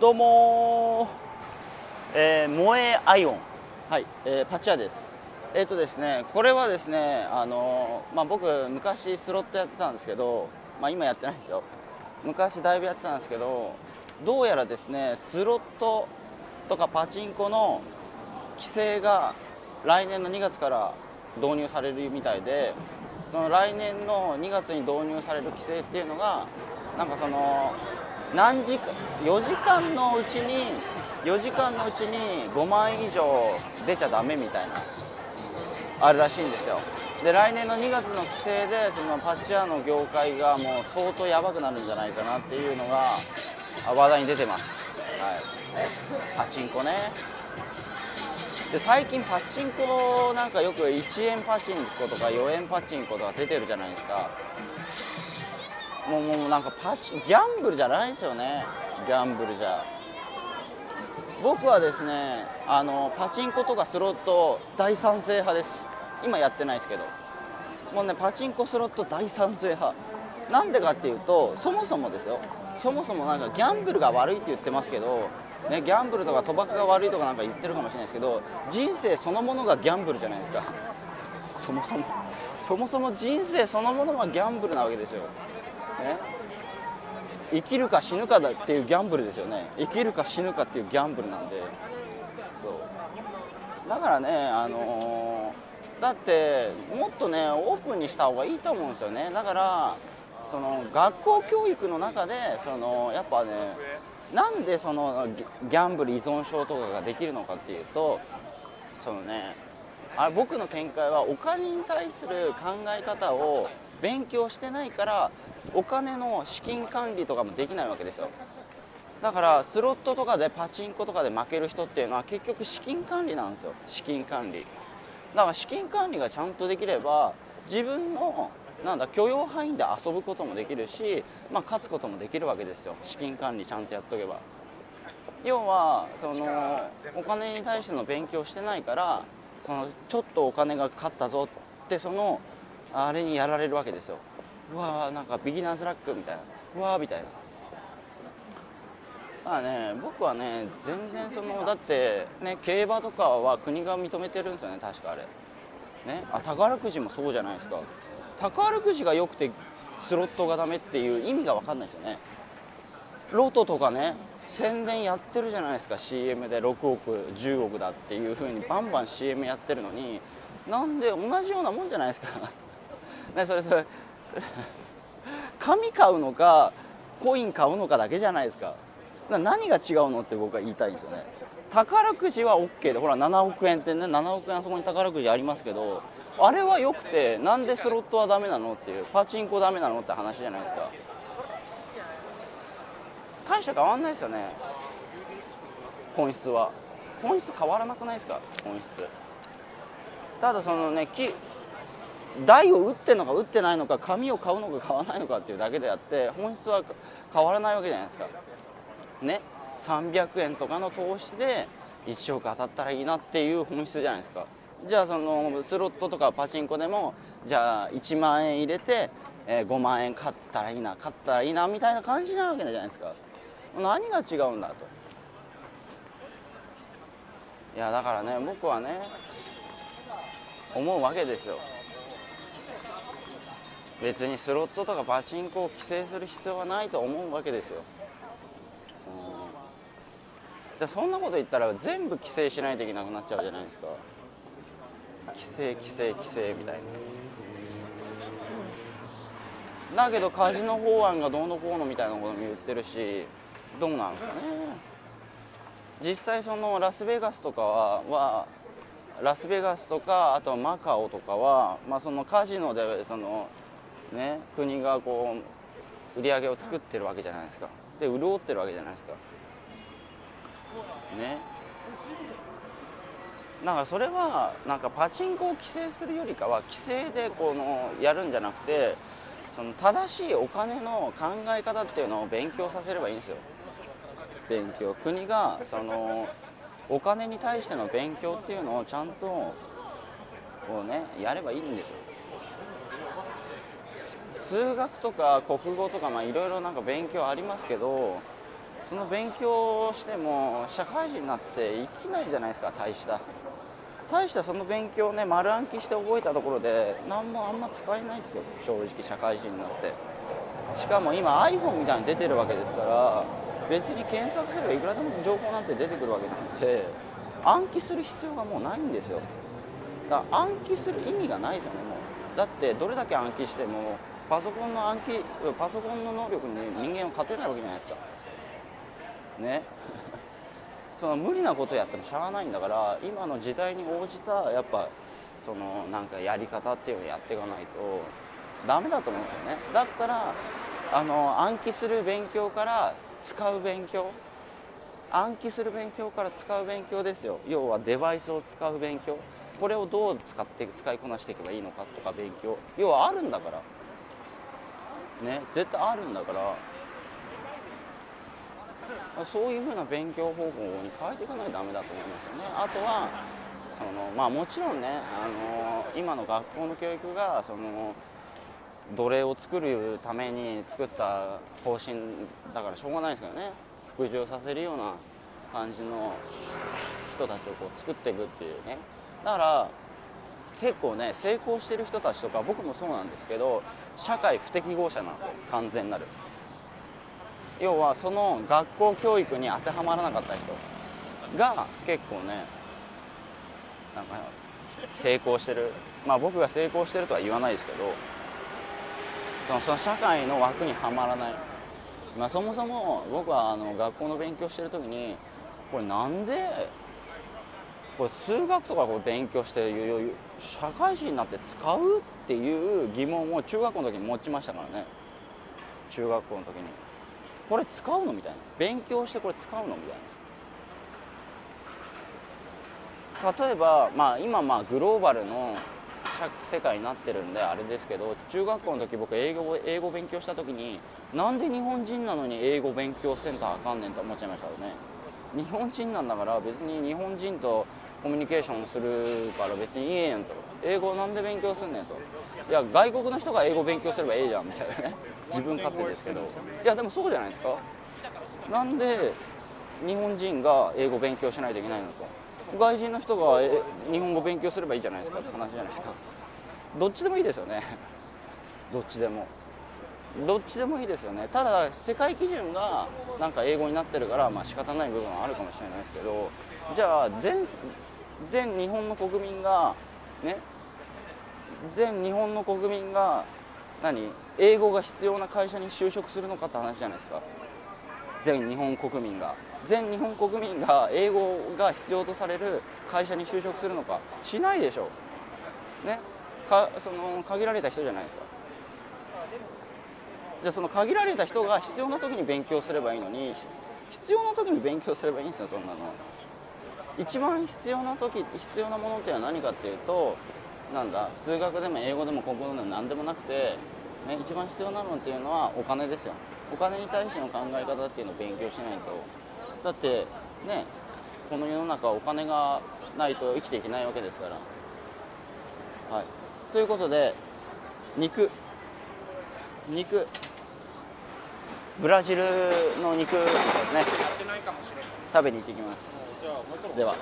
どうもえー、萌えアイオン。はい、えー、パチャです。えっ、ー、とですねこれはですねあのまあ僕昔スロットやってたんですけどまあ今やってないですよ。昔だいぶやってたんですけどどうやらですねスロットとかパチンコの規制が来年の2月から導入されるみたいでその来年の2月に導入される規制っていうのがなんかその何時間4時間のうちに4時間のうちに5万以上出ちゃダメみたいなあるらしいんですよ。で来年の2月の規制でそのパッチ屋の業界がもう相当やばくなるんじゃないかなっていうのが話題に出てます。はい。パチンコね。で最近パチンコなんかよく1円パチンコとか4円パチンコとか出てるじゃないですか。もうもうなんかパチギャンブルじゃないですよね。ギャンブルじゃ。僕はですねあのパチンコとかスロット大賛成派です。今やってないですけど。もうねパチンコスロット大賛成派。なんでかっていうとそもそもですよ。そもそもなんかギャンブルが悪いって言ってますけどね、ギャンブルとか賭博が悪いとかなんか言ってるかもしれないですけど人生そのものがギャンブルじゃないですか。そもそも。そもそも人生そのものがギャンブルなわけですよ、生きるか死ぬかだっていうギャンブルですよね。生きるか死ぬかっていうギャンブルなんで。そう。だからねあのー、だってもっとねオープンにした方がいいと思うんですよね。だからその学校教育の中でそのやっぱねなんでそのギャンブル依存症とかができるのかっていうとそのねあ僕の見解はお金に対する考え方を勉強してないからお金の資金管理とかもできないわけですよ。だからスロットとかでパチンコとかで負ける人っていうのは結局資金管理なんですよ。資金管理。だから資金管理がちゃんとできれば自分のなんだ許容範囲で遊ぶこともできるし、まあ、勝つこともできるわけですよ。資金管理ちゃんとやっとけば。要はそのお金に対しての勉強してないからそのちょっとお金がかかったぞってそのあれにやられるわけですよ。うわーなんかビギナーズラックみたいな。うわーみたいな。まあね僕はね全然そのだってね競馬とかは国が認めてるんですよね確かあれ。ね？あ宝くじもそうじゃないですか。宝くじが良くてスロットがダメっていう意味が分かんないですよね。ロトとかね宣伝やってるじゃないですか CM で。6億10億だっていう風にバンバン CM やってるのになんで同じようなもんじゃないですか。ねそれそれ 紙買うのかコイン買うのかだけじゃないですか。何が違うのって僕は言いたいんですよね。宝くじは OK でほら7億円ってね7億円あそこに宝くじありますけどあれはよくてなんでスロットはダメなのっていうパチンコダメなのって話じゃないですか。大した変わんないですよね。本質は。本質変わらなくないですか？本質。ただそのねき台を打ってんのか打ってないのか紙を買うのか買わないのかっていうだけであって本質は変わらないわけじゃないですか。ね。300円とかの投資で1億当たったらいいなっていう本質じゃないですか。じゃあそのスロットとかパチンコでもじゃあ1万円入れて、え5万円買ったらいいな買ったらいいなみたいな感じなわけじゃないですか。何が違うんだと。いやだからね僕はね思うわけですよ。別にスロットとかパチンコを規制する必要はないと思うわけですよ、うん、でそんなこと言ったら全部規制しないといけなくなっちゃうじゃないですか。規制規制規制みたいな。だけどカジノ法案がどうのこうのみたいなことも言ってるしどうなんですかね。実際そのラスベガスとかはラスベガスとかあとはマカオとかは、まあ、そのカジノでその、ね、国がこう売り上げを作ってるわけじゃないですか。で潤ってるわけじゃないですか。ね。だかそれはなんかパチンコを規制するよりかは規制でこのやるんじゃなくてその正しいお金の考え方っていうのを勉強させればいいんですよ。勉強。国がそのお金に対しての勉強っていうのをちゃんとこうねやればいいんですよ。数学とか国語とかいろいろなんか勉強ありますけどその勉強をしても社会人になって生きないじゃないですか大した。大したその勉強をね丸暗記して覚えたところで何もあんま使えないですよ正直社会人になって。しかも今 iPhone みたいに出てるわけですから別に検索すればいくらでも情報なんて出てくるわけなんで暗記する必要がもうないんですよ。だから暗記する意味がないですよねもう。だってどれだけ暗記してもパソコンの暗記パソコンの能力に人間は勝てないわけじゃないですか。ね。その無理なことやってもしゃあないんだから今の時代に応じたやっぱそのなんかやり方っていうのをやっていかないとダメだと思うんですよね。だったらあの暗記する勉強から使う勉強。暗記する勉強から使う勉強ですよ。要はデバイスを使う勉強。これをどう使って使いこなしていけばいいのかとか勉強。要はあるんだから。ね絶対あるんだから。そういうふうな勉強方法に変えていかないとダメだと思いますよね。あとはそのまあもちろんねあの今の学校の教育がその奴隷を作るために作った方針だからしょうがないですけどね。服従させるような感じの人たちをこう作っていくっていうね。だから結構ね成功してる人たちとか僕もそうなんですけど社会不適合者なんですよ完全なる。要はその学校教育に当てはまらなかった人が結構ねなんか成功してる。まあ僕が成功してるとは言わないですけどその社会の枠にはまらない、まあ、そもそも僕はあの学校の勉強してる時にこれなんでこれ数学とかこう勉強して社会人になって使うっていう疑問を中学校の時に持ちましたからね。中学校の時に。これ使うのみたいな。勉強してこれ使うのみたいな。例えばまあ今まあグローバルの世界になってるんであれですけど中学校の時僕英語英語勉強した時になんで日本人なのに英語勉強せんとあかんねんと思っちゃいましたからね。日本人なんだから別に日本人とコミュニケーションするから別にいいえやんと。英語なんで勉強すんねんと。いや外国の人が英語勉強すればええじゃんみたいなね。自分勝手ですけど。いやでもそうじゃないですか。なんで日本人が英語勉強しないといけないのか外人の人が日本語勉強すればいいじゃないですかって話じゃないですか。どっちでもいいですよね。どっちでも。どっちでもいいですよね。ただ世界基準がなんか英語になってるからまあ仕方ない部分はあるかもしれないですけどじゃあ全全日本の国民がね全日本の国民が何？英語が必要な会社に就職するのかって話じゃないですか。全日本国民が。全日本国民が英語が必要とされる会社に就職するのか。しないでしょ。ね？かその限られた人じゃないですか。じゃあその限られた人が必要な時に勉強すればいいのに必要な時に勉強すればいいんですよそんなの。一番必要な時必要なものっていうのは何かっていうとなんだ数学でも英語でも国語でも何でもなくて、ね、一番必要なのっていうのはお金ですよ。お金に対しての考え方っていうのを勉強しないと。だってねこの世の中お金がないと生きていけないわけですから。はい。ということで肉。肉。ブラジルの肉ね。食べに行ってきます。では。